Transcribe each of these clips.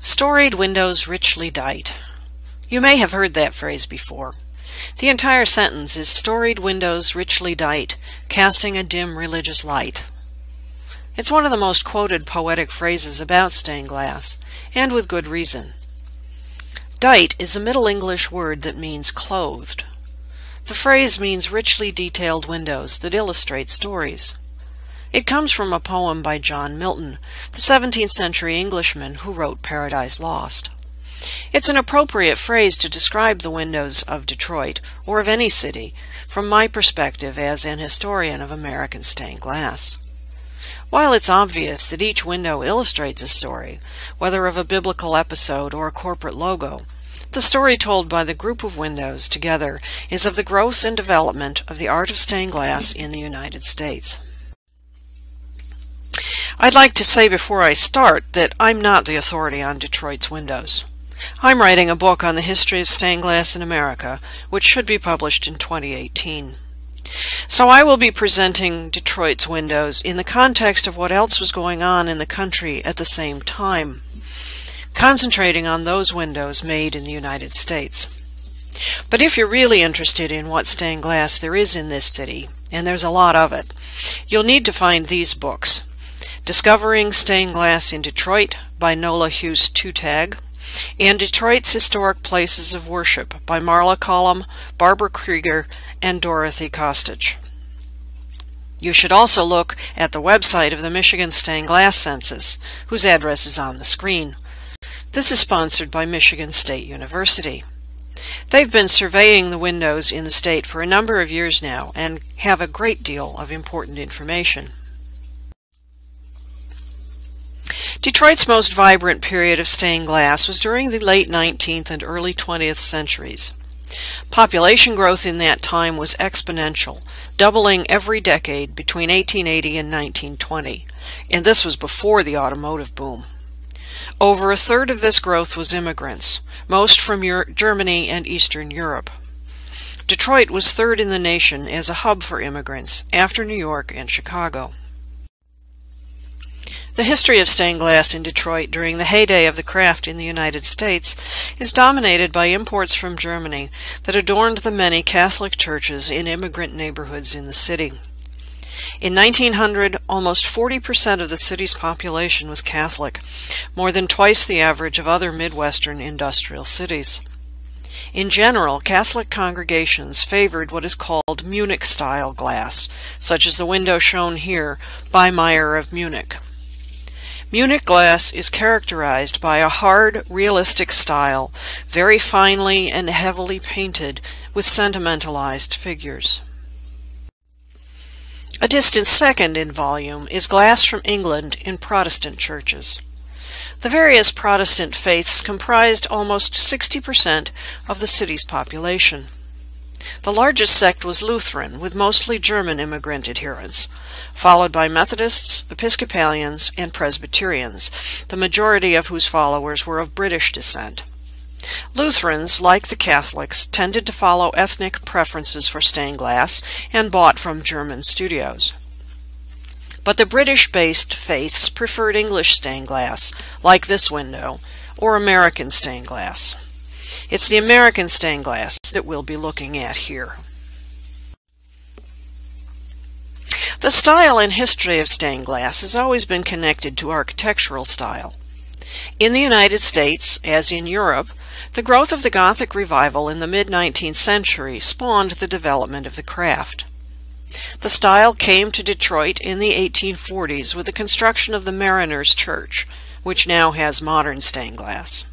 Storied windows richly dight. You may have heard that phrase before. The entire sentence is storied windows richly dight, casting a dim religious light. It's one of the most quoted poetic phrases about stained glass, and with good reason. Dight is a Middle English word that means clothed. The phrase means richly detailed windows that illustrate stories. It comes from a poem by John Milton, the 17th century Englishman who wrote Paradise Lost. It's an appropriate phrase to describe the windows of Detroit, or of any city, from my perspective as an historian of American stained glass. While it's obvious that each window illustrates a story, whether of a biblical episode or a corporate logo, the story told by the group of windows together is of the growth and development of the art of stained glass in the United States. I'd like to say before I start that I'm not the authority on Detroit's windows. I'm writing a book on the history of stained glass in America, which should be published in 2018. So I will be presenting Detroit's windows in the context of what else was going on in the country at the same time, concentrating on those windows made in the United States. But if you're really interested in what stained glass there is in this city, and there's a lot of it, you'll need to find these books. Discovering Stained Glass in Detroit by Nola Huse Tutag, and Detroit's Historic Places of Worship by Marla Collum, Barbara Krueger, and Dorothy Kostuch. You should also look at the website of the Michigan Stained Glass Census, whose address is on the screen. This is sponsored by Michigan State University. They've been surveying the windows in the state for a number of years now and have a great deal of important information. Detroit's most vibrant period of stained glass was during the late 19th and early 20th centuries. Population growth in that time was exponential, doubling every decade between 1880 and 1920, and this was before the automotive boom. Over a third of this growth was immigrants, most from Euro Germany and Eastern Europe. Detroit was third in the nation as a hub for immigrants, after New York and Chicago. The history of stained glass in Detroit during the heyday of the craft in the United States is dominated by imports from Germany that adorned the many Catholic churches in immigrant neighborhoods in the city. In 1900, almost 40% of the city's population was Catholic, more than twice the average of other Midwestern industrial cities. In general, Catholic congregations favored what is called Munich-style glass, such as the window shown here by Meyer of Munich. Munich glass is characterized by a hard, realistic style, very finely and heavily painted with sentimentalized figures. A distant second in volume is glass from England in Protestant churches. The various Protestant faiths comprised almost 60% of the city's population. The largest sect was Lutheran, with mostly German immigrant adherents, followed by Methodists, Episcopalians, and Presbyterians, the majority of whose followers were of British descent. Lutherans, like the Catholics, tended to follow ethnic preferences for stained glass and bought from German studios. But the British-based faiths preferred English stained glass, like this window, or American stained glass. It's the American stained glass that we'll be looking at here. The style and history of stained glass has always been connected to architectural style. In the United States, as in Europe, the growth of the Gothic revival in the mid-19th century spawned the development of the craft. The style came to Detroit in the 1840s with the construction of the Mariners Church, which now has modern stained glass.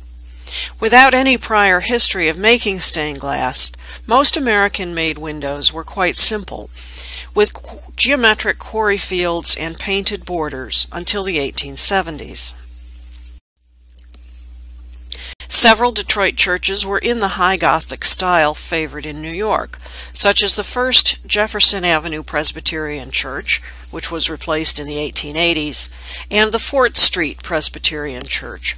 Without any prior history of making stained glass, most American-made windows were quite simple, with geometric quarry fields and painted borders until the 1870s. Several Detroit churches were in the High Gothic style favored in New York, such as the first Jefferson Avenue Presbyterian Church, which was replaced in the 1880s, and the Fort Street Presbyterian Church,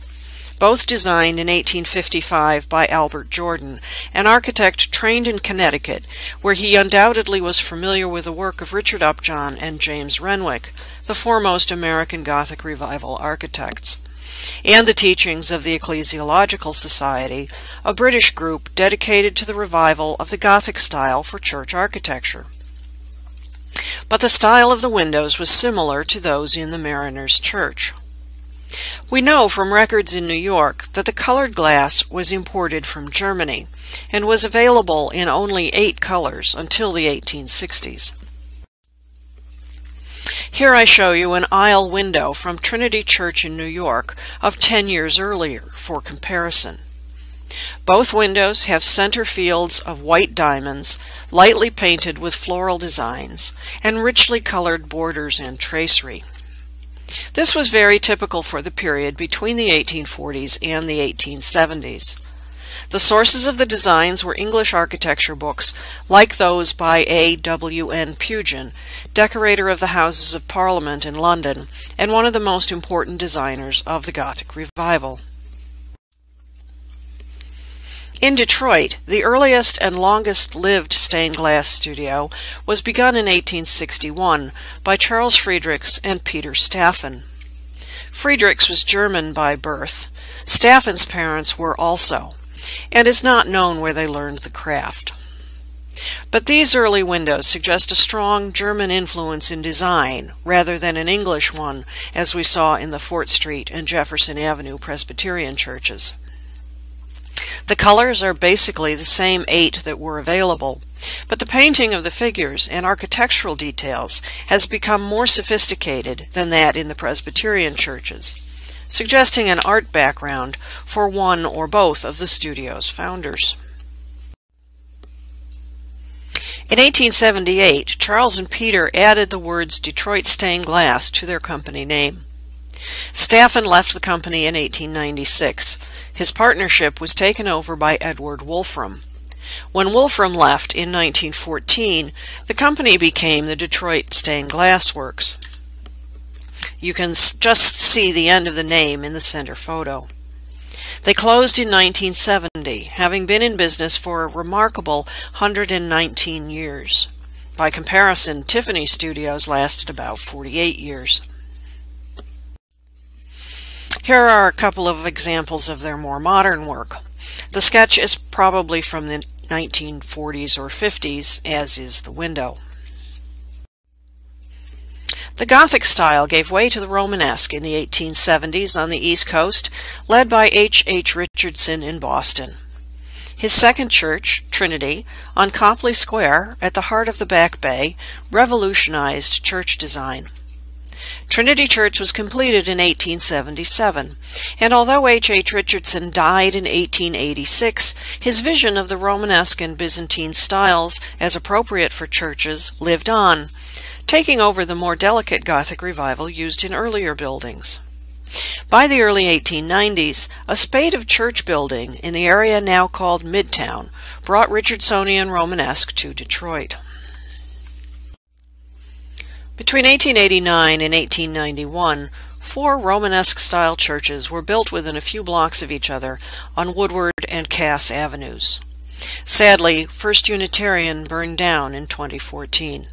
both designed in 1855 by Albert Jordan, an architect trained in Connecticut, where he undoubtedly was familiar with the work of Richard Upjohn and James Renwick, the foremost American Gothic Revival architects. and the teachings of the Ecclesiological Society, a British group dedicated to the revival of the Gothic style for church architecture. But the style of the windows was similar to those in the Mariners' Church. We know from records in New York that the colored glass was imported from Germany and was available in only eight colors until the 1860s. Here I show you an aisle window from Trinity Church in New York of 10 years earlier for comparison. Both windows have center fields of white diamonds, lightly painted with floral designs, and richly colored borders and tracery. This was very typical for the period between the 1840s and the 1870s. The sources of the designs were English architecture books like those by A. W. N. Pugin, decorator of the Houses of Parliament in London and one of the most important designers of the Gothic Revival. In Detroit, the earliest and longest lived stained glass studio was begun in 1861 by Charles Friedrichs and Peter Staffen. Friedrichs was German by birth. Staffen's parents were also, and it's not known where they learned the craft. But these early windows suggest a strong German influence in design rather than an English one, as we saw in the Fort Street and Jefferson Avenue Presbyterian churches. The colors are basically the same eight that were available, but the painting of the figures and architectural details has become more sophisticated than that in the Presbyterian churches, suggesting an art background for one or both of the studio's founders. In 1878, Charles and Peter added the words Detroit Stained Glass to their company name. Staffen left the company in 1896, his partnership was taken over by Edward Wolfram. When Wolfram left in 1914, the company became the Detroit Stained Glass Works. You can just see the end of the name in the center photo. They closed in 1970, having been in business for a remarkable 119 years. By comparison, Tiffany Studios lasted about 48 years. Here are a couple of examples of their more modern work. The sketch is probably from the 1940s or 50s, as is the window. The Gothic style gave way to the Romanesque in the 1870s on the East Coast, led by H. H. Richardson in Boston. His second church, Trinity, on Copley Square, at the heart of the Back Bay, revolutionized church design. Trinity Church was completed in 1877, and although H. H. Richardson died in 1886, his vision of the Romanesque and Byzantine styles as appropriate for churches lived on, taking over the more delicate Gothic revival used in earlier buildings. By the early 1890s, a spate of church building in the area now called Midtown brought Richardsonian Romanesque to Detroit. Between 1889 and 1891, four Romanesque-style churches were built within a few blocks of each other on Woodward and Cass Avenues. Sadly, First Unitarian burned down in 2014.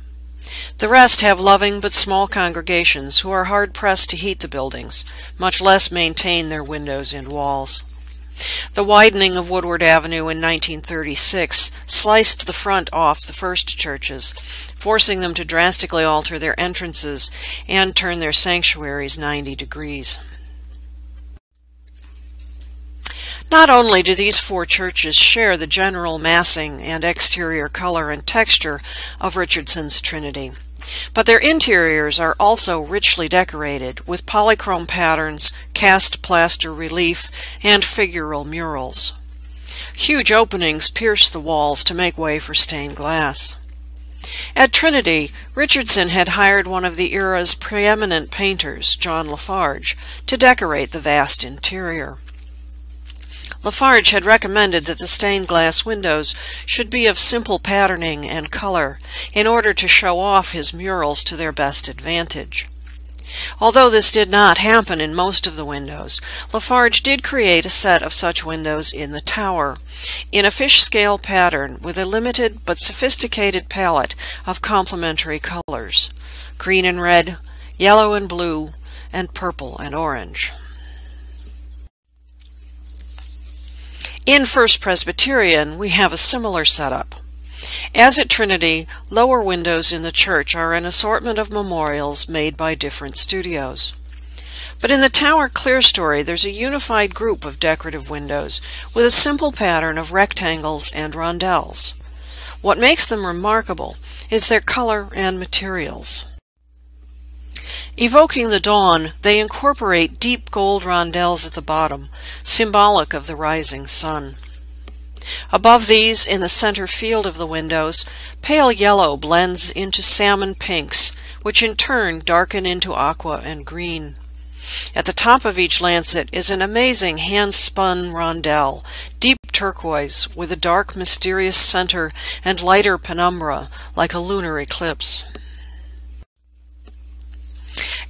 The rest have loving but small congregations who are hard-pressed to heat the buildings, much less maintain their windows and walls. The widening of Woodward Avenue in 1936 sliced the front off the first churches, forcing them to drastically alter their entrances and turn their sanctuaries 90 degrees. Not only do these four churches share the general massing and exterior color and texture of Richardson's Trinity, but their interiors are also richly decorated with polychrome patterns, cast plaster relief, and figural murals. Huge openings pierce the walls to make way for stained glass. At Trinity, Richardson had hired one of the era's preeminent painters, John La Farge, to decorate the vast interior. La Farge had recommended that the stained glass windows should be of simple patterning and color in order to show off his murals to their best advantage. Although this did not happen in most of the windows, La Farge did create a set of such windows in the tower, in a fish scale pattern with a limited but sophisticated palette of complementary colors – green and red, yellow and blue, and purple and orange. In First Presbyterian, we have a similar setup. As at Trinity, lower windows in the church are an assortment of memorials made by different studios. But in the Tower Clerestory, there's a unified group of decorative windows with a simple pattern of rectangles and rondelles. What makes them remarkable is their color and materials. Evoking the dawn, they incorporate deep gold rondelles at the bottom, symbolic of the rising sun. Above these, in the center field of the windows, pale yellow blends into salmon pinks, which in turn darken into aqua and green. At the top of each lancet is an amazing hand-spun rondelle, deep turquoise, with a dark mysterious center and lighter penumbra, like a lunar eclipse.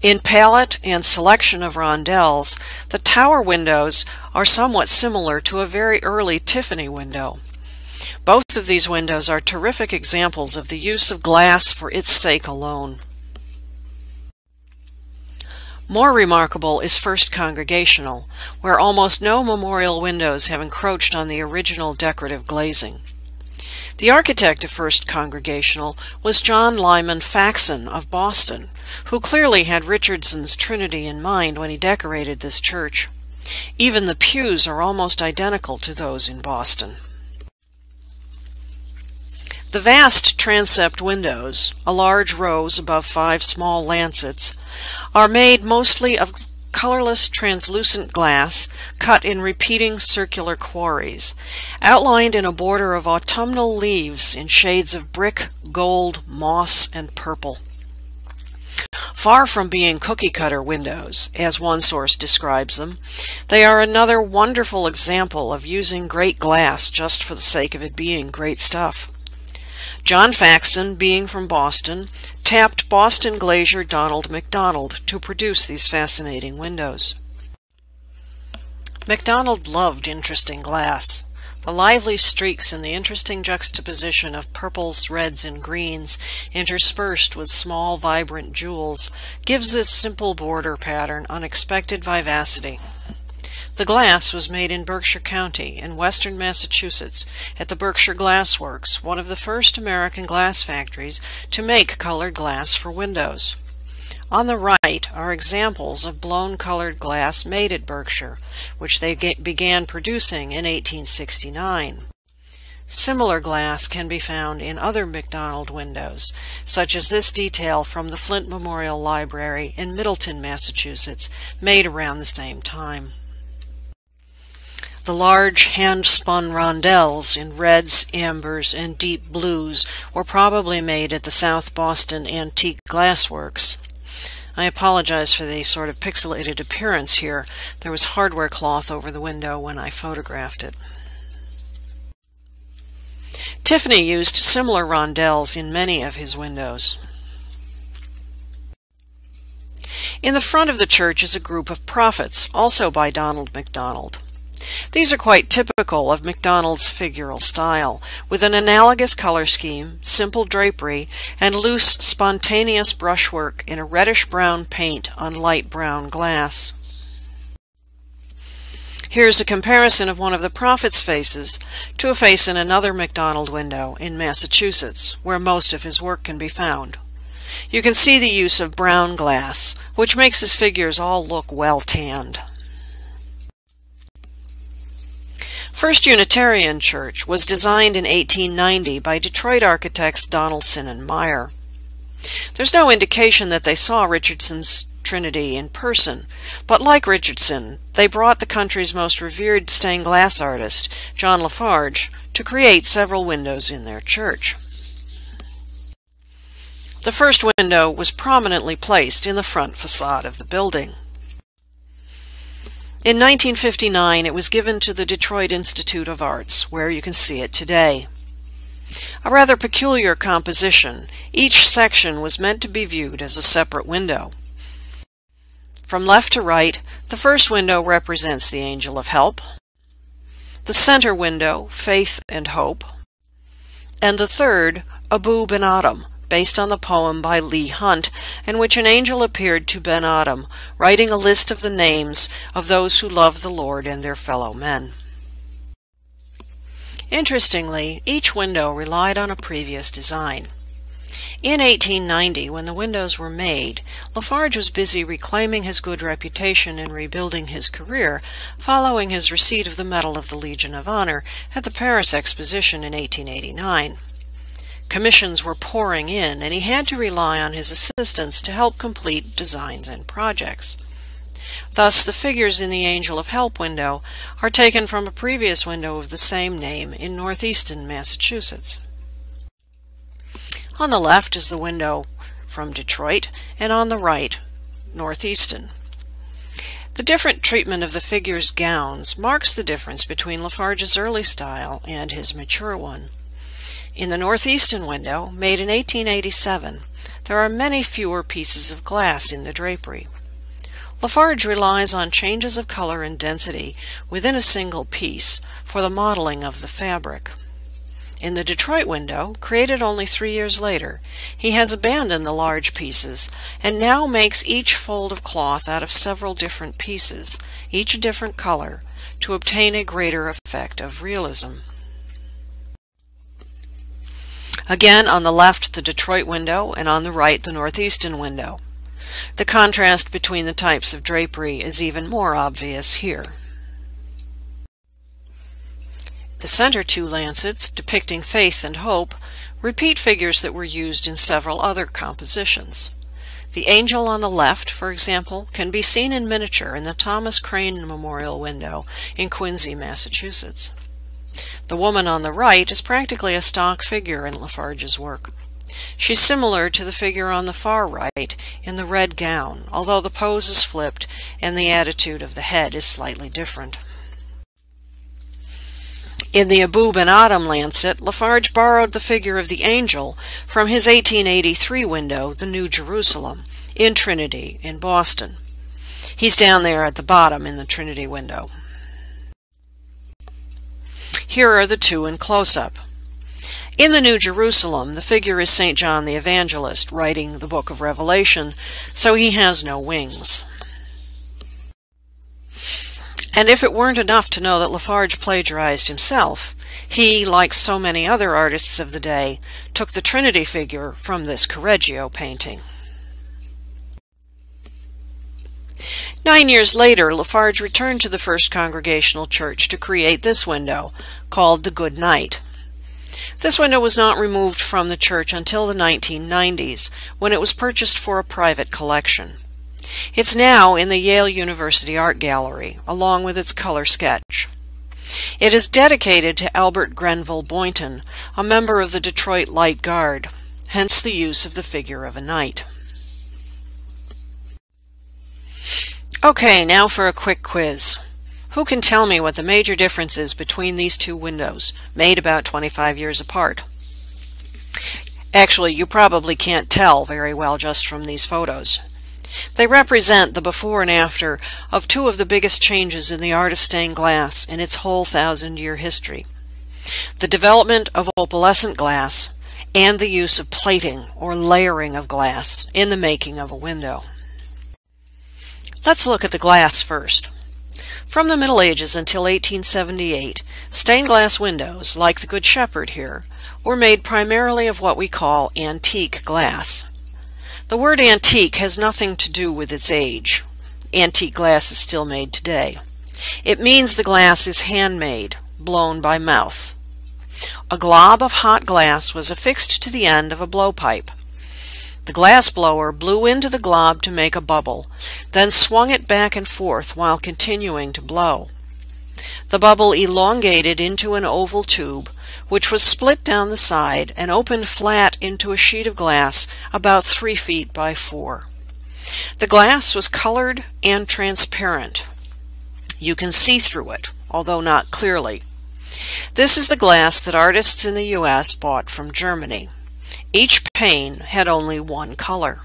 In palette and selection of rondelles, the tower windows are somewhat similar to a very early Tiffany window. Both of these windows are terrific examples of the use of glass for its sake alone. More remarkable is First Congregational, where almost no memorial windows have encroached on the original decorative glazing. The architect of First Congregational was John Lyman Faxon of Boston, who clearly had Richardson's Trinity in mind when he decorated this church. Even the pews are almost identical to those in Boston. The vast transept windows, a large rose above five small lancets, are made mostly of colorless translucent glass cut in repeating circular quarries, outlined in a border of autumnal leaves in shades of brick, gold, moss, and purple. Far from being cookie cutter windows, as one source describes them, they are another wonderful example of using great glass just for the sake of it being great stuff. John Faxon, being from Boston, tapped Boston glazier Donald MacDonald to produce these fascinating windows. MacDonald loved interesting glass. The lively streaks and the interesting juxtaposition of purples, reds, and greens, interspersed with small vibrant jewels, gives this simple border pattern unexpected vivacity. The glass was made in Berkshire County in western Massachusetts at the Berkshire Glass Works, one of the first American glass factories to make colored glass for windows. On the right are examples of blown colored glass made at Berkshire, which they began producing in 1869. Similar glass can be found in other MacDonald windows, such as this detail from the Flint Memorial Library in Middleton, Massachusetts, made around the same time. The large hand-spun rondelles in reds, ambers, and deep blues were probably made at the South Boston Antique Glassworks. I apologize for the sort of pixelated appearance here. There was hardware cloth over the window when I photographed it. Tiffany used similar rondelles in many of his windows. In the front of the church is a group of prophets, also by Donald MacDonald. These are quite typical of MacDonald's figural style, with an analogous color scheme, simple drapery, and loose, spontaneous brushwork in a reddish-brown paint on light brown glass. Here's a comparison of one of the prophet's faces to a face in another MacDonald window in Massachusetts, where most of his work can be found. You can see the use of brown glass, which makes his figures all look well tanned. First Unitarian Church was designed in 1890 by Detroit architects Donaldson and Meier. There's no indication that they saw Richardson's Trinity in person, but like Richardson, they brought the country's most revered stained glass artist, John La Farge, to create several windows in their church. The first window was prominently placed in the front facade of the building. In 1959, it was given to the Detroit Institute of Arts, where you can see it today. A rather peculiar composition, each section was meant to be viewed as a separate window. From left to right, the first window represents the angel of help, the center window, faith and hope, and the third, Abou Ben Adhem, based on the poem by Leigh Hunt, in which an angel appeared to Ben Adhem, writing a list of the names of those who love the Lord and their fellow men. Interestingly, each window relied on a previous design. In 1890, when the windows were made, La Farge was busy reclaiming his good reputation and rebuilding his career following his receipt of the Medal of the Legion of Honor at the Paris Exposition in 1889. Commissions were pouring in, and he had to rely on his assistants to help complete designs and projects. Thus, the figures in the Angel of Help window are taken from a previous window of the same name in North Easton, Massachusetts. On the left is the window from Detroit, and on the right, North Easton. The different treatment of the figure's gowns marks the difference between La Farge's early style and his mature one. In the North Easton window, made in 1887, there are many fewer pieces of glass in the drapery. La Farge relies on changes of color and density within a single piece for the modeling of the fabric. In the Detroit window, created only three years later, he has abandoned the large pieces and now makes each fold of cloth out of several different pieces, each a different color, to obtain a greater effect of realism. Again, on the left, the Detroit window, and on the right, the North Easton window. The contrast between the types of drapery is even more obvious here. The center two lancets, depicting faith and hope, repeat figures that were used in several other compositions. The angel on the left, for example, can be seen in miniature in the Thomas Crane Memorial window in Quincy, Massachusetts. The woman on the right is practically a stock figure in La Farge's work. She's similar to the figure on the far right in the red gown, although the pose is flipped and the attitude of the head is slightly different. In the Abou Ben Adhem Lancet, La Farge borrowed the figure of the angel from his 1883 window, the New Jerusalem, in Trinity in Boston. He's down there at the bottom in the Trinity window. Here are the two in close-up. In the New Jerusalem, the figure is St. John the Evangelist writing the book of Revelation, so he has no wings. And if it weren't enough to know that La Farge plagiarized himself, he, like so many other artists of the day, took the Trinity figure from this Correggio painting. Nine years later, La Farge returned to the First Congregational Church to create this window, called the Good Knight. This window was not removed from the church until the 1990s, when it was purchased for a private collection. It's now in the Yale University Art Gallery, along with its color sketch. It is dedicated to Albert Grenville Boynton, a member of the Detroit Light Guard, hence the use of the figure of a knight. Okay, now for a quick quiz. Who can tell me what the major difference is between these two windows, made about 25 years apart? Actually, you probably can't tell very well just from these photos. They represent the before and after of two of the biggest changes in the art of stained glass in its whole thousand year history the development of opalescent glass and the use of plating or layering of glass in the making of a window. Let's look at the glass first. From the Middle Ages until 1878, stained glass windows, like the Good Shepherd here, were made primarily of what we call antique glass. The word antique has nothing to do with its age. Antique glass is still made today. It means the glass is handmade, blown by mouth. A glob of hot glass was affixed to the end of a blowpipe. The glass blower blew into the glob to make a bubble, then swung it back and forth while continuing to blow. The bubble elongated into an oval tube, which was split down the side and opened flat into a sheet of glass about three feet by four. The glass was colored and transparent. You can see through it, although not clearly. This is the glass that artists in the U.S. bought from Germany. Each pane had only one color.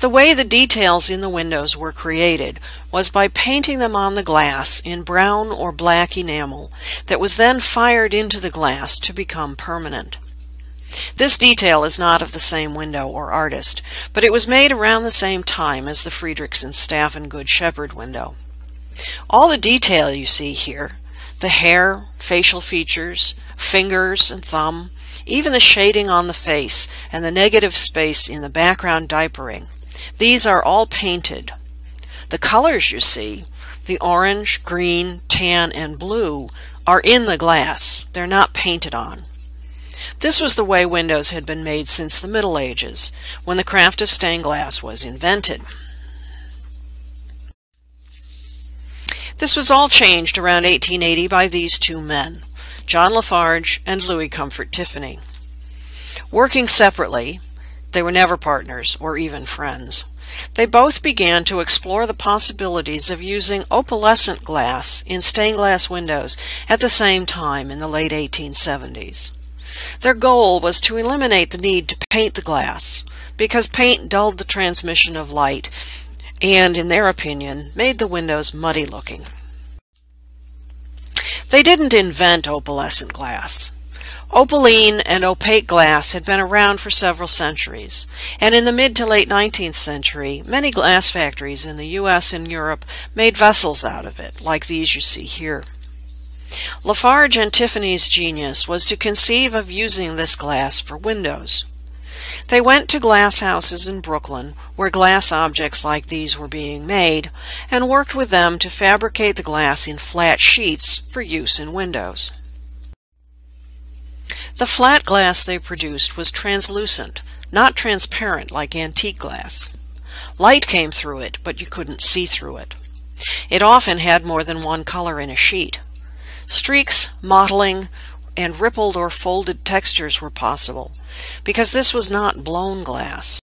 The way the details in the windows were created was by painting them on the glass in brown or black enamel that was then fired into the glass to become permanent. This detail is not of the same window or artist, but it was made around the same time as the Friedrichs and Staffen Good Shepherd window. All the detail you see here, The hair, facial features, fingers and thumb, even the shading on the face and the negative space in the background diapering. These are all painted. The colors you see, the orange, green, tan, and blue, are in the glass. They're not painted on. This was the way windows had been made since the Middle Ages, when the craft of stained glass was invented. This was all changed around 1880 by these two men, John La Farge and Louis Comfort Tiffany. Working separately, they were never partners or even friends. They both began to explore the possibilities of using opalescent glass in stained glass windows at the same time in the late 1870s. Their goal was to eliminate the need to paint the glass, because paint dulled the transmission of light and, in their opinion, made the windows muddy looking. They didn't invent opalescent glass. Opaline and opaque glass had been around for several centuries, and in the mid to late 19th century, many glass factories in the US and Europe made vessels out of it, like these you see here. La Farge and Tiffany's genius was to conceive of using this glass for windows. They went to glass houses in Brooklyn, where glass objects like these were being made, and worked with them to fabricate the glass in flat sheets for use in windows. The flat glass they produced was translucent, not transparent like antique glass. Light came through it, but you couldn't see through it. It often had more than one color in a sheet. Streaks, mottling, and rippled or folded textures were possible, because this was not blown glass.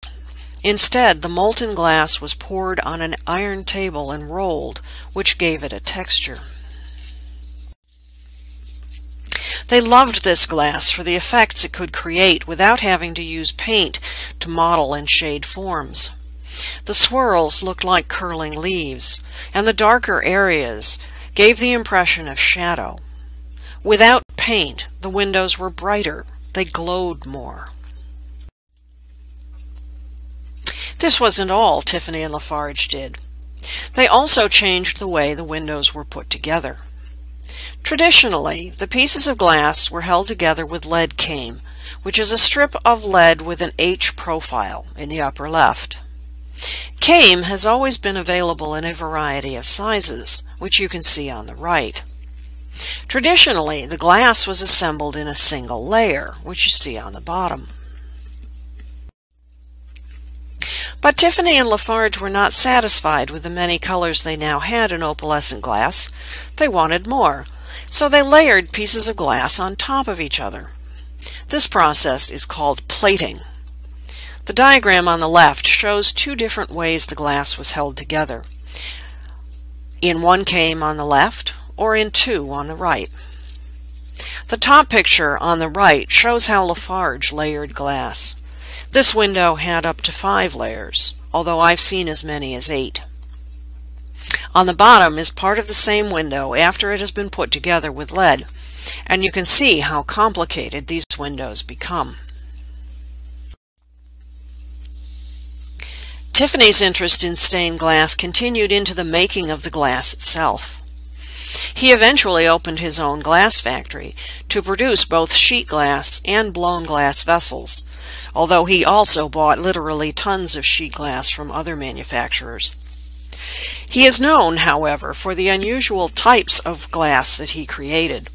Instead, the molten glass was poured on an iron table and rolled, which gave it a texture. They loved this glass for the effects it could create without having to use paint to model and shade forms. The swirls looked like curling leaves, and the darker areas gave the impression of shadow. Without paint, the windows were brighter. They glowed more. This wasn't all Tiffany and La Farge did. They also changed the way the windows were put together. Traditionally, the pieces of glass were held together with lead came, which is a strip of lead with an H profile in the upper left. Came has always been available in a variety of sizes, which you can see on the right. Traditionally, the glass was assembled in a single layer, which you see on the bottom. But Tiffany and La Farge were not satisfied with the many colors they now had in opalescent glass. They wanted more, so they layered pieces of glass on top of each other. This process is called plating. The diagram on the left shows two different ways the glass was held together. In one came on the left, or in two on the right. The top picture on the right shows how La Farge layered glass. This window had up to five layers, although I've seen as many as eight. On the bottom is part of the same window after it has been put together with lead, and you can see how complicated these windows become. Tiffany's interest in stained glass continued into the making of the glass itself. He eventually opened his own glass factory to produce both sheet glass and blown glass vessels, although he also bought literally tons of sheet glass from other manufacturers. He is known, however, for the unusual types of glass that he created.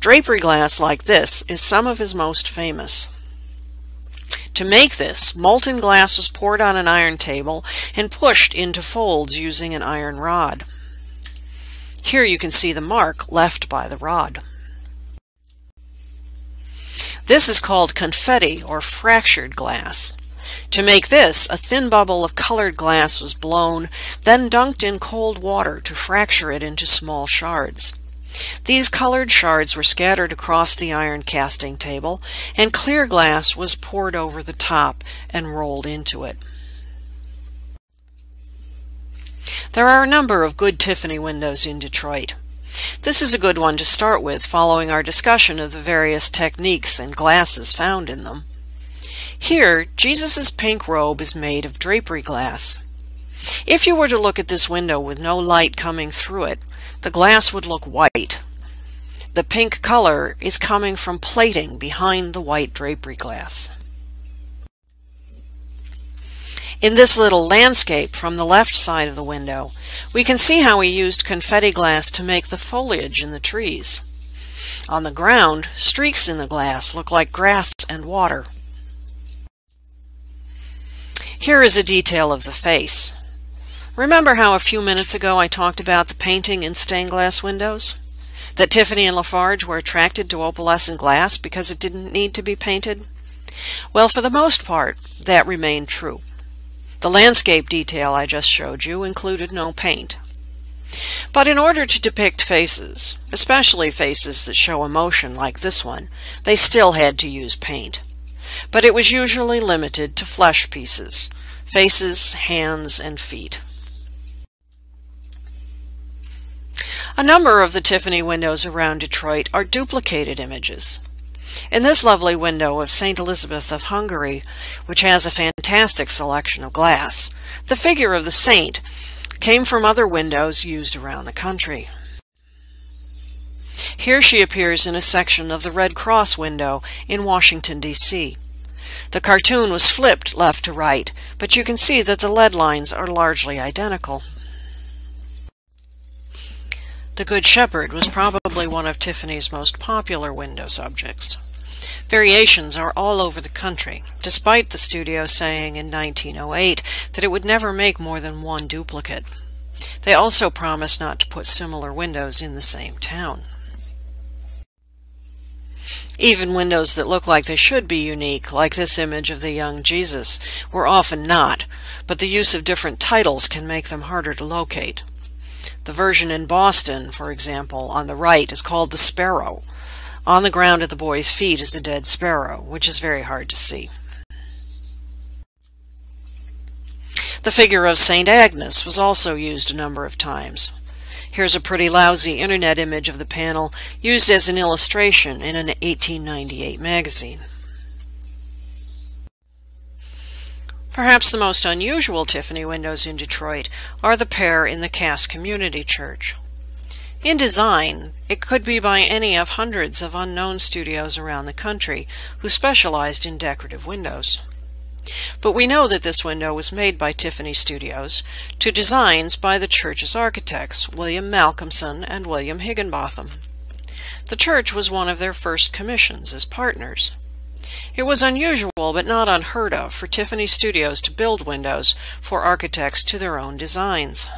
Drapery glass like this is some of his most famous. To make this, molten glass was poured on an iron table and pushed into folds using an iron rod. Here you can see the mark left by the rod. This is called confetti or fractured glass. To make this, a thin bubble of colored glass was blown, then dunked in cold water to fracture it into small shards. These colored shards were scattered across the iron casting table, and clear glass was poured over the top and rolled into it. There are a number of good Tiffany windows in Detroit. This is a good one to start with following our discussion of the various techniques and glasses found in them. Here, Jesus' pink robe is made of drapery glass. If you were to look at this window with no light coming through it, the glass would look white. The pink color is coming from plating behind the white drapery glass. In this little landscape from the left side of the window, we can see how we used confetti glass to make the foliage in the trees. On the ground, streaks in the glass look like grass and water. Here is a detail of the face. Remember how a few minutes ago I talked about the painting in stained glass windows? That Tiffany and La Farge were attracted to opalescent glass because it didn't need to be painted? Well, for the most part, that remained true. The landscape detail I just showed you included no paint. But in order to depict faces, especially faces that show emotion like this one, they still had to use paint. But it was usually limited to flesh pieces, faces, hands, and feet. A number of the Tiffany windows around Detroit are duplicated images. In this lovely window of St. Elizabeth of Hungary, which has a fantastic selection of glass, the figure of the saint came from other windows used around the country. Here she appears in a section of the Red Cross window in Washington, D.C. The cartoon was flipped left to right, but you can see that the lead lines are largely identical. The Good Shepherd was probably one of Tiffany's most popular window subjects. Variations are all over the country, despite the studio saying in 1908 that it would never make more than one duplicate. They also promised not to put similar windows in the same town. Even windows that look like they should be unique, like this image of the young Jesus, were often not, but the use of different titles can make them harder to locate. The version in Boston, for example, on the right is called the Sparrow. On the ground at the boy's feet is a dead sparrow, which is very hard to see. The figure of St. Agnes was also used a number of times. Here's a pretty lousy internet image of the panel used as an illustration in an 1898 magazine. Perhaps the most unusual Tiffany windows in Detroit are the pair in the Cass Community Church. In design, it could be by any of hundreds of unknown studios around the country who specialized in decorative windows. But we know that this window was made by Tiffany Studios to designs by the church's architects, William Malcomson and William Higginbotham. The church was one of their first commissions as partners. It was unusual but not unheard of for Tiffany Studios to build windows for architects to their own designs.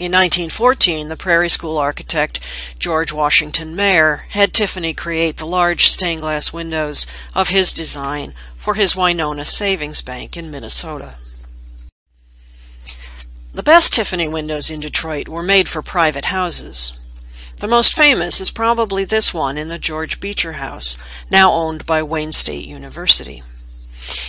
In 1914, the Prairie School architect George Washington Maher had Tiffany create the large stained glass windows of his design for his Winona Savings Bank in Minnesota. The best Tiffany windows in Detroit were made for private houses. The most famous is probably this one in the George Beecher House, now owned by Wayne State University.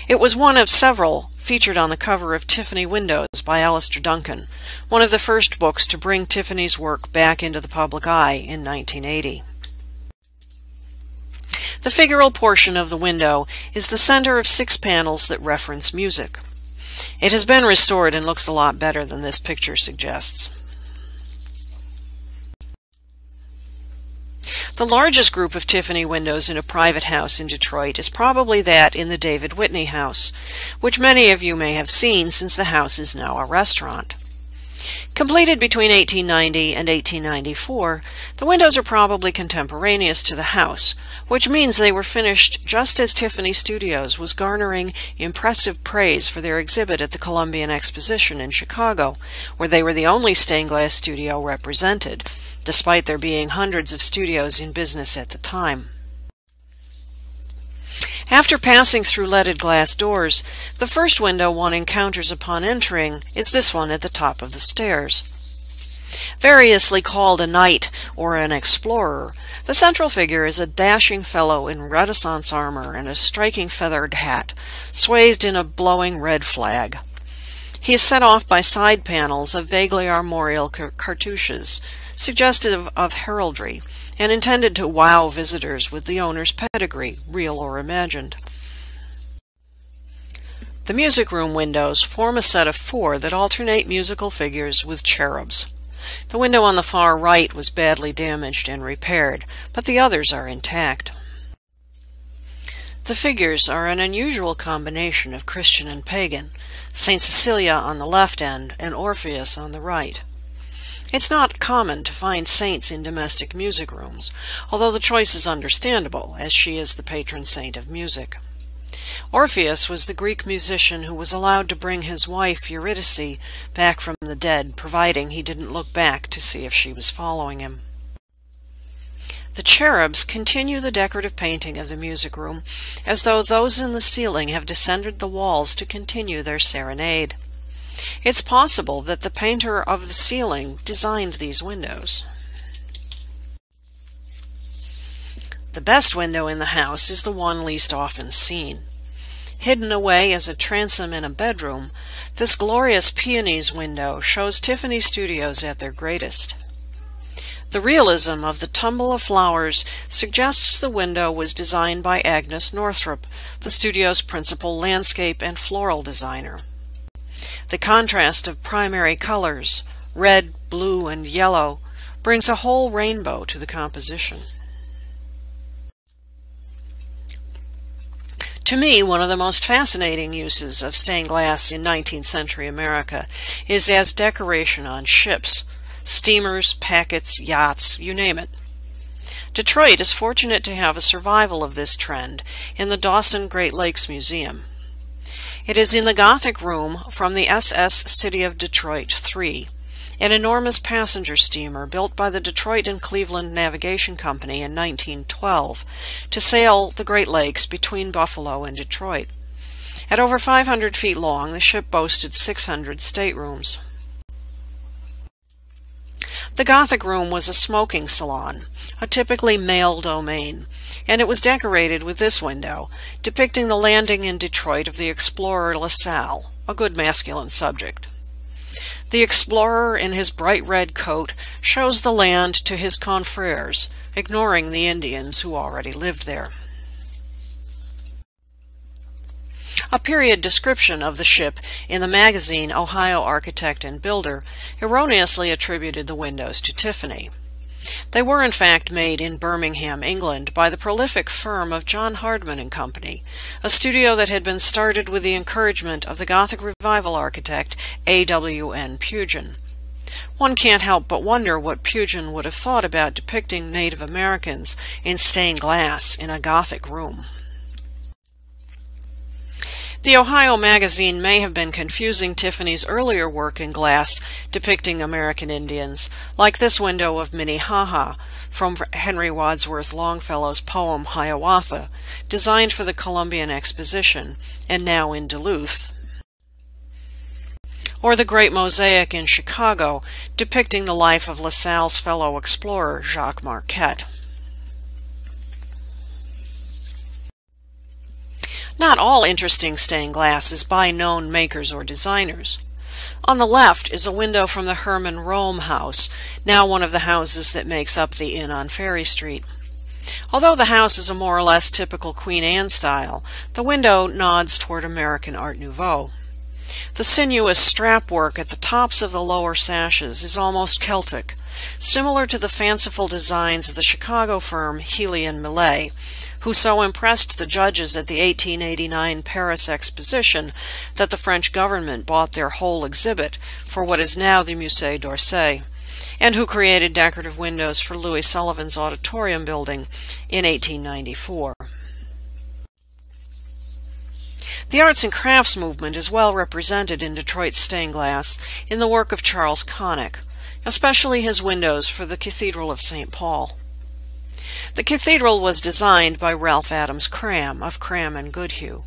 It was one of several featured on the cover of Tiffany Windows by Alastair Duncan, one of the first books to bring Tiffany's work back into the public eye in 1980. The figural portion of the window is the center of six panels that reference music. It has been restored and looks a lot better than this picture suggests. The largest group of Tiffany windows in a private house in Detroit is probably that in the David Whitney House, which many of you may have seen since the house is now a restaurant. Completed between 1890 and 1894, the windows are probably contemporaneous to the house, which means they were finished just as Tiffany Studios was garnering impressive praise for their exhibit at the Columbian Exposition in Chicago, where they were the only stained glass studio represented despite there being hundreds of studios in business at the time. After passing through leaded glass doors, the first window one encounters upon entering is this one at the top of the stairs. Variously called a knight or an explorer, the central figure is a dashing fellow in Renaissance armor and a striking feathered hat, swathed in a blowing red flag. He is set off by side panels of vaguely armorial cartouches, suggestive of heraldry, and intended to wow visitors with the owner's pedigree, real or imagined. The music room windows form a set of four that alternate musical figures with cherubs. The window on the far right was badly damaged and repaired, but the others are intact. The figures are an unusual combination of Christian and pagan, St. Cecilia on the left end and Orpheus on the right. It's not common to find saints in domestic music rooms, although the choice is understandable, as she is the patron saint of music. Orpheus was the Greek musician who was allowed to bring his wife Eurydice back from the dead, providing he didn't look back to see if she was following him. The cherubs continue the decorative painting of the music room, as though those in the ceiling have descended the walls to continue their serenade. It's possible that the painter of the ceiling designed these windows. The best window in the house is the one least often seen. Hidden away as a transom in a bedroom, this glorious peonies window shows Tiffany Studios at their greatest. The realism of the tumble of flowers suggests the window was designed by Agnes Northrop, the studio's principal landscape and floral designer. The contrast of primary colors, red, blue, and yellow, brings a whole rainbow to the composition. To me, one of the most fascinating uses of stained glass in 19th century America is as decoration on ships, steamers, packets, yachts, you name it. Detroit is fortunate to have a survival of this trend in the Dossin Great Lakes Museum. It is in the Gothic room from the SS City of Detroit 3, an enormous passenger steamer built by the Detroit and Cleveland Navigation Company in 1912 to sail the Great Lakes between Buffalo and Detroit. At over 500 feet long, the ship boasted 600 staterooms. The Gothic room was a smoking salon, a typically male domain, and it was decorated with this window, depicting the landing in Detroit of the explorer La Salle, a good masculine subject. The explorer in his bright red coat shows the land to his confreres, ignoring the Indians who already lived there. A period description of the ship in the magazine Ohio Architect and Builder erroneously attributed the windows to Tiffany. They were in fact made in Birmingham, England, by the prolific firm of John Hardman and Company, a studio that had been started with the encouragement of the Gothic Revival architect A. W. N. Pugin. One can't help but wonder what Pugin would have thought about depicting Native Americans in stained glass in a Gothic room. The Ohio magazine may have been confusing Tiffany's earlier work in glass depicting American Indians, like this window of Minnehaha from Henry Wadsworth Longfellow's poem Hiawatha, designed for the Columbian Exposition, and now in Duluth. Or the Great Mosaic in Chicago, depicting the life of La Salle's fellow explorer Jacques Marquette. Not all interesting stained glass is by known makers or designers. On the left is a window from the Herman Rohm House, now one of the houses that makes up the inn on Ferry Street. Although the house is a more or less typical Queen Anne style, the window nods toward American Art Nouveau. The sinuous strap work at the tops of the lower sashes is almost Celtic, similar to the fanciful designs of the Chicago firm Healy and Millet, who so impressed the judges at the 1889 Paris Exposition that the French government bought their whole exhibit for what is now the Musée d'Orsay, and who created decorative windows for Louis Sullivan's Auditorium building in 1894. The arts and crafts movement is well represented in Detroit's stained glass in the work of Charles Connick, especially his windows for the Cathedral of St. Paul. The cathedral was designed by Ralph Adams Cram of Cram and Goodhue.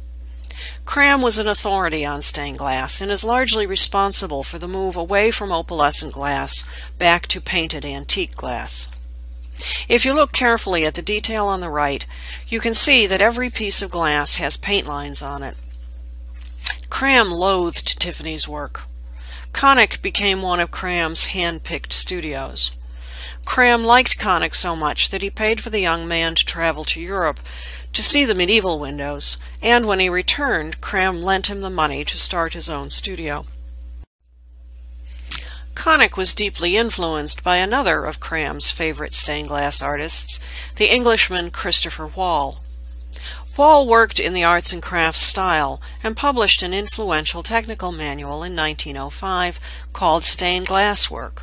Cram was an authority on stained glass and is largely responsible for the move away from opalescent glass back to painted antique glass. If you look carefully at the detail on the right, you can see that every piece of glass has paint lines on it. Cram loathed Tiffany's work. Connick became one of Cram's hand-picked studios. Cram liked Connick so much that he paid for the young man to travel to Europe to see the medieval windows, and when he returned, Cram lent him the money to start his own studio. Connick was deeply influenced by another of Cram's favorite stained glass artists, the Englishman Christopher Whall. Whall worked in the arts and crafts style and published an influential technical manual in 1905 called Stained Glass Work.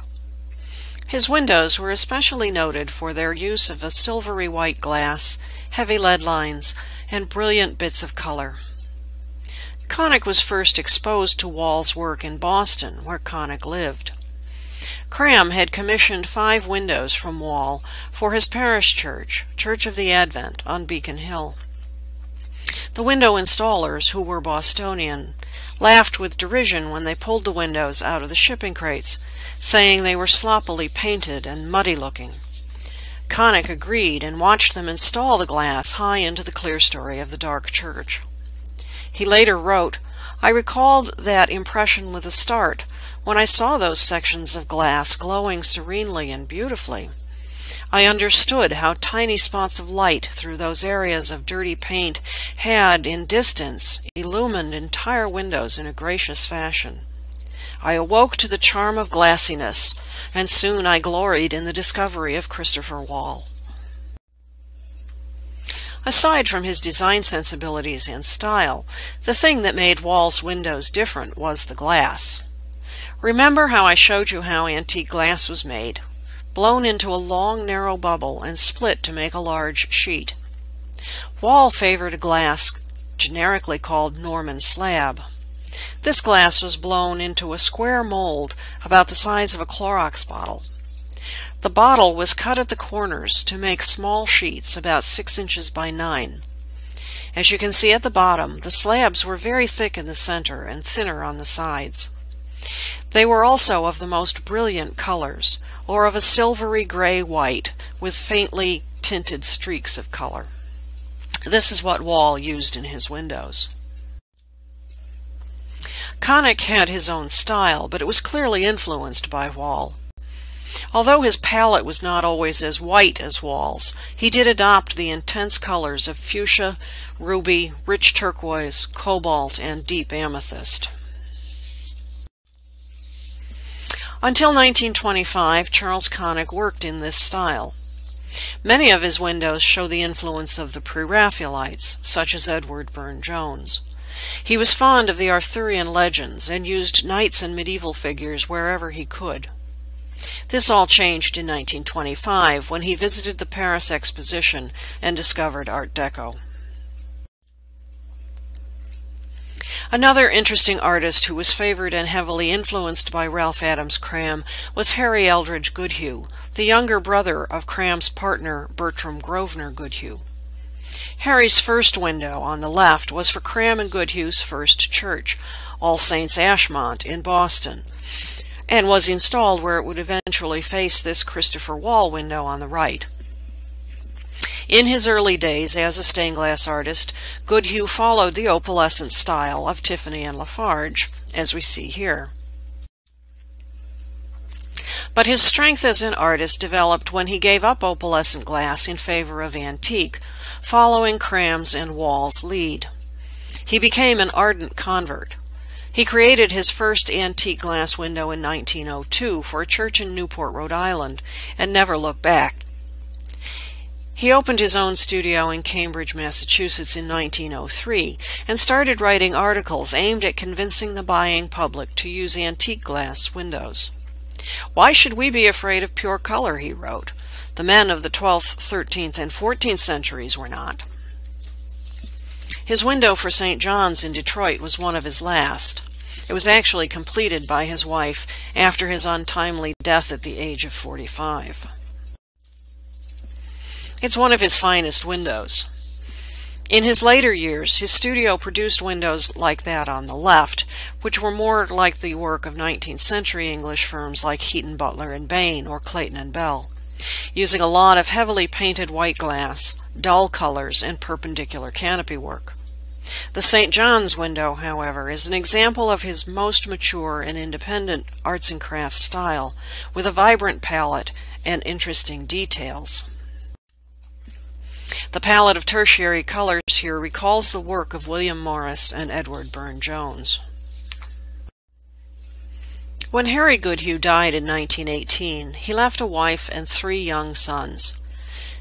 His windows were especially noted for their use of a silvery white glass, heavy lead lines, and brilliant bits of color. Connick was first exposed to Whall's work in Boston, where Connick lived. Cram had commissioned five windows from Whall for his parish church, Church of the Advent, on Beacon Hill. The window installers, who were Bostonian, laughed with derision when they pulled the windows out of the shipping crates, saying they were sloppily painted and muddy looking. Connick agreed and watched them install the glass high into the clerestory of the dark church. He later wrote, I recalled that impression with a start when I saw those sections of glass glowing serenely and beautifully. I understood how tiny spots of light through those areas of dirty paint had, in distance, illumined entire windows in a gracious fashion. I awoke to the charm of glassiness, and soon I gloried in the discovery of Christopher Whall. Aside from his design sensibilities and style, the thing that made Whall's windows different was the glass. Remember how I showed you how antique glass was made, blown into a long narrow bubble and split to make a large sheet. Whall favored a glass generically called Norman slab. This glass was blown into a square mold about the size of a Clorox bottle. The bottle was cut at the corners to make small sheets about 6 inches by 9. As you can see at the bottom, the slabs were very thick in the center and thinner on the sides. They were also of the most brilliant colors, or of a silvery gray-white with faintly tinted streaks of color. This is what Whall used in his windows. Connick had his own style, but it was clearly influenced by Whall. Although his palette was not always as white as Whall's, he did adopt the intense colors of fuchsia, ruby, rich turquoise, cobalt, and deep amethyst. Until 1925, Charles Connick worked in this style. Many of his windows show the influence of the Pre-Raphaelites, such as Edward Burne-Jones. He was fond of the Arthurian legends and used knights and medieval figures wherever he could. This all changed in 1925 when he visited the Paris Exposition and discovered Art Deco. Another interesting artist who was favored and heavily influenced by Ralph Adams Cram was Harry Eldredge Goodhue, the younger brother of Cram's partner Bertram Grosvenor Goodhue. Harry's first window on the left was for Cram and Goodhue's first church, All Saints Ashmont in Boston, and was installed where it would eventually face this Christopher Whall window on the right. In his early days as a stained glass artist, Goodhue followed the opalescent style of Tiffany and La Farge, as we see here. But his strength as an artist developed when he gave up opalescent glass in favor of antique, following Cram's and Whall's lead. He became an ardent convert. He created his first antique glass window in 1902 for a church in Newport, Rhode Island, and never looked back. He opened his own studio in Cambridge, Massachusetts in 1903 and started writing articles aimed at convincing the buying public to use antique glass windows. Why should we be afraid of pure color, he wrote. The men of the 12th, 13th, and 14th centuries were not. His window for St. John's in Detroit was one of his last. It was actually completed by his wife after his untimely death at the age of 45. It's one of his finest windows. In his later years, his studio produced windows like that on the left, which were more like the work of 19th century English firms like Heaton Butler and Bain or Clayton and Bell, using a lot of heavily painted white glass, dull colors, and perpendicular canopy work. The St. John's window, however, is an example of his most mature and independent arts and crafts style, with a vibrant palette and interesting details. The palette of tertiary colors here recalls the work of William Morris and Edward Burne-Jones. When Harry Goodhue died in 1918, he left a wife and three young sons.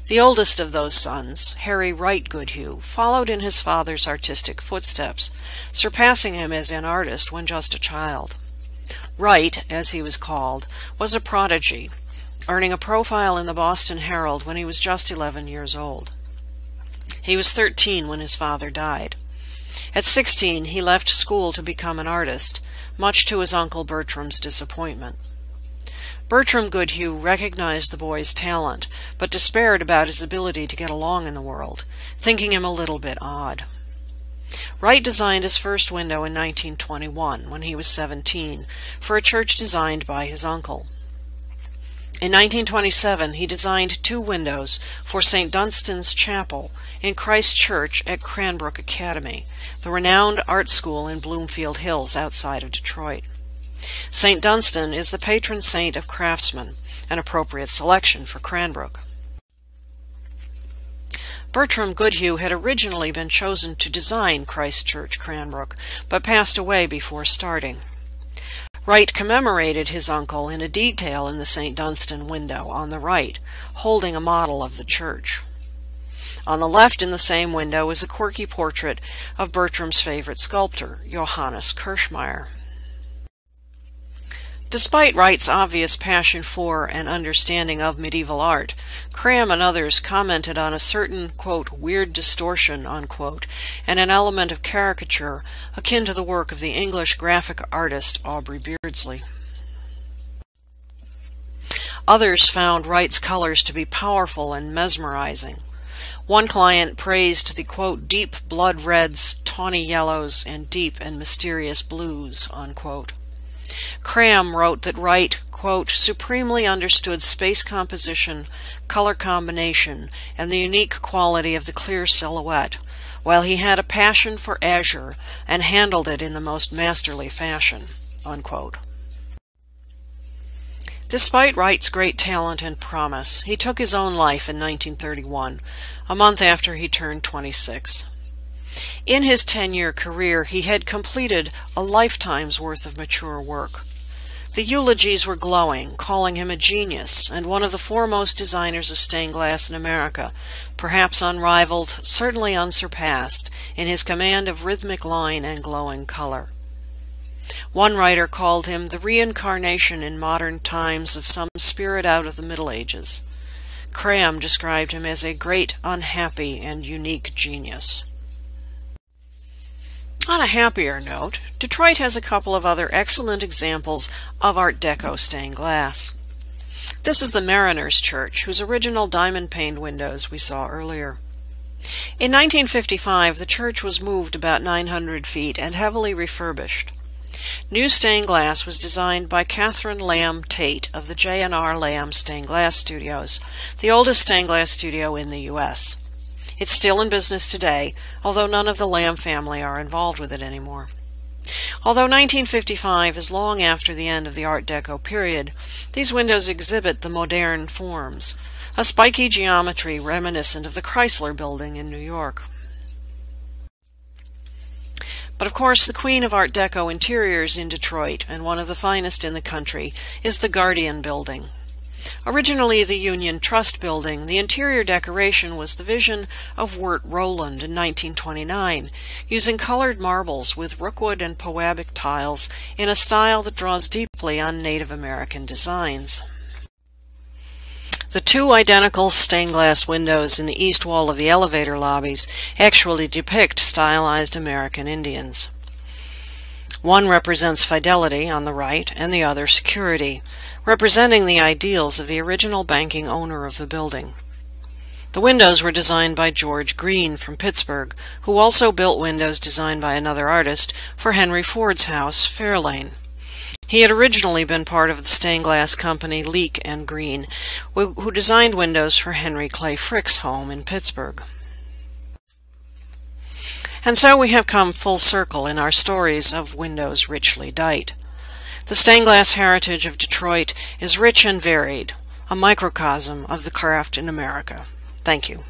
The oldest of those sons, Harry Wright Goodhue, followed in his father's artistic footsteps, surpassing him as an artist when just a child. Wright, as he was called, was a prodigy, earning a profile in the Boston Herald when he was just 11 years old. He was 13 when his father died. At 16, he left school to become an artist, much to his uncle Bertram's disappointment. Bertram Goodhue recognized the boy's talent, but despaired about his ability to get along in the world, thinking him a little bit odd. Wright designed his first window in 1921, when he was 17, for a church designed by his uncle. In 1927, he designed two windows for St. Dunstan's Chapel in Christ Church at Cranbrook Academy, the renowned art school in Bloomfield Hills outside of Detroit. St. Dunstan is the patron saint of craftsmen, an appropriate selection for Cranbrook. Bertram Goodhue had originally been chosen to design Christ Church Cranbrook, but passed away before starting. Wright commemorated his uncle in a detail in the St. Dunstan window on the right, holding a model of the church. On the left in the same window is a quirky portrait of Bertram's favorite sculptor, Johannes Kirchmayer. Despite Wright's obvious passion for and understanding of medieval art, Cram and others commented on a certain, quote, weird distortion, unquote, and an element of caricature akin to the work of the English graphic artist Aubrey Beardsley. Others found Wright's colors to be powerful and mesmerizing. One client praised the quote, deep blood reds, tawny yellows, and deep and mysterious blues. Unquote. Cram wrote that Wright, quote, supremely understood space composition, color combination, and the unique quality of the clear silhouette, while he had a passion for azure and handled it in the most masterly fashion. Unquote. Despite Wright's great talent and promise, he took his own life in 1931, a month after he turned 26. In his 10-year career, he had completed a lifetime's worth of mature work. The eulogies were glowing, calling him a genius and one of the foremost designers of stained glass in America, perhaps unrivaled, certainly unsurpassed, in his command of rhythmic line and glowing color. One writer called him the reincarnation in modern times of some spirit out of the Middle Ages. Cram described him as a great, unhappy, and unique genius. On a happier note, Detroit has a couple of other excellent examples of Art Deco stained glass. This is the Mariners Church, whose original diamond-paned windows we saw earlier. In 1955, the church was moved about 900 feet and heavily refurbished. New stained glass was designed by Katharine Lamb Tait of the J&R Lamb Stained Glass Studios, the oldest stained glass studio in the U.S. It's still in business today, although none of the Lamb family are involved with it anymore. Although 1955 is long after the end of the Art Deco period, these windows exhibit the modern forms, a spiky geometry reminiscent of the Chrysler Building in New York. But of course, the queen of Art Deco interiors in Detroit, and one of the finest in the country, is the Guardian Building. Originally the Union Trust Building, the interior decoration was the vision of Wirt Rowland in 1929, using colored marbles with rookwood and Pewabic tiles in a style that draws deeply on Native American designs. The two identical stained glass windows in the east wall of the elevator lobbies actually depict stylized American Indians. One represents fidelity on the right and the other security, representing the ideals of the original banking owner of the building. The windows were designed by George Green from Pittsburgh, who also built windows designed by another artist for Henry Ford's house, Fairlane. He had originally been part of the stained glass company Leake and Green, who designed windows for Henry Clay Frick's home in Pittsburgh. And so we have come full circle in our stories of windows richly dight. The stained glass heritage of Detroit is rich and varied, a microcosm of the craft in America. Thank you.